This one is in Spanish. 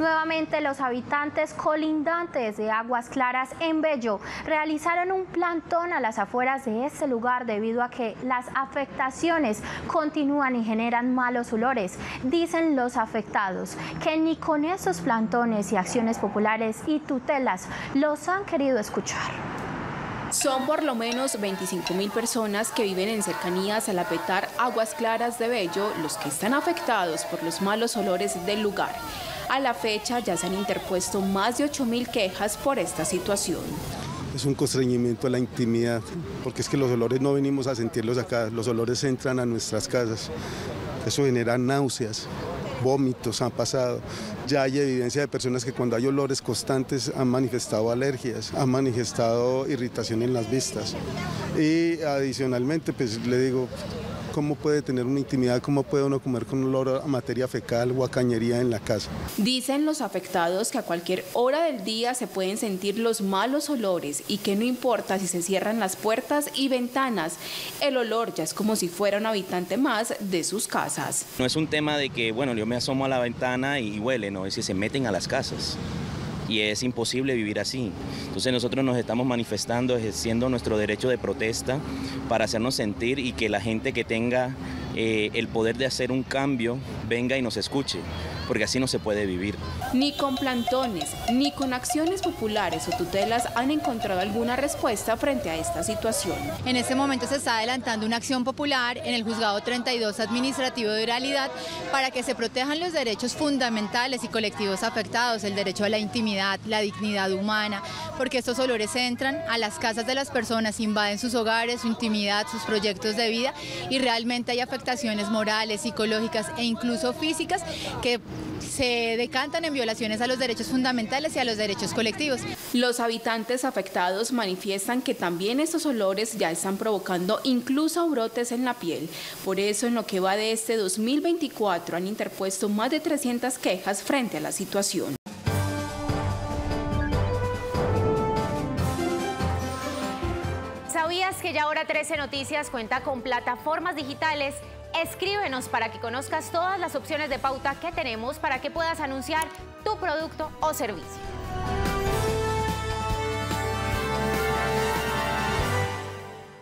Nuevamente los habitantes colindantes de Aguas Claras en Bello realizaron un plantón a las afueras de este lugar debido a que las afectaciones continúan y generan malos olores. Dicen los afectados que ni con esos plantones y acciones populares y tutelas los han querido escuchar. Son por lo menos 25 mil personas que viven en cercanías a la Petar Aguas Claras de Bello los que están afectados por los malos olores del lugar. A la fecha ya se han interpuesto más de 8 mil quejas por esta situación. Es un constreñimiento a la intimidad, porque es que los olores no venimos a sentirlos acá, los olores entran a nuestras casas. Eso genera náuseas, vómitos han pasado. Ya hay evidencia de personas que cuando hay olores constantes han manifestado alergias, han manifestado irritación en las vistas. Y adicionalmente, pues le digo, ¿Cómo puede tener una intimidad? ¿Cómo puede uno comer con olor a materia fecal o a cañería en la casa? Dicen los afectados que a cualquier hora del día se pueden sentir los malos olores y que no importa si se cierran las puertas y ventanas, el olor ya es como si fuera un habitante más de sus casas. No es un tema de que, bueno, yo me asomo a la ventana y huele, no, es que se meten a las casas y es imposible vivir así. Entonces nosotros nos estamos manifestando, ejerciendo nuestro derecho de protesta para hacernos sentir y que la gente que tenga eh, el poder de hacer un cambio venga y nos escuche, porque así no se puede vivir. Ni con plantones, ni con acciones populares o tutelas han encontrado alguna respuesta frente a esta situación. En este momento se está adelantando una acción popular en el Juzgado 32 Administrativo de Oralidad para que se protejan los derechos fundamentales y colectivos afectados, el derecho a la intimidad, la dignidad humana, porque estos olores entran a las casas de las personas, invaden sus hogares, su intimidad, sus proyectos de vida y realmente hay afectaciones afectaciones morales, psicológicas e incluso físicas que se decantan en violaciones a los derechos fundamentales y a los derechos colectivos. Los habitantes afectados manifiestan que también estos olores ya están provocando incluso brotes en la piel. Por eso en lo que va de este 2024 han interpuesto más de 300 quejas frente a la situación. ¿Sabías que ya ahora 13 Noticias cuenta con plataformas digitales? Escríbenos para que conozcas todas las opciones de pauta que tenemos para que puedas anunciar tu producto o servicio.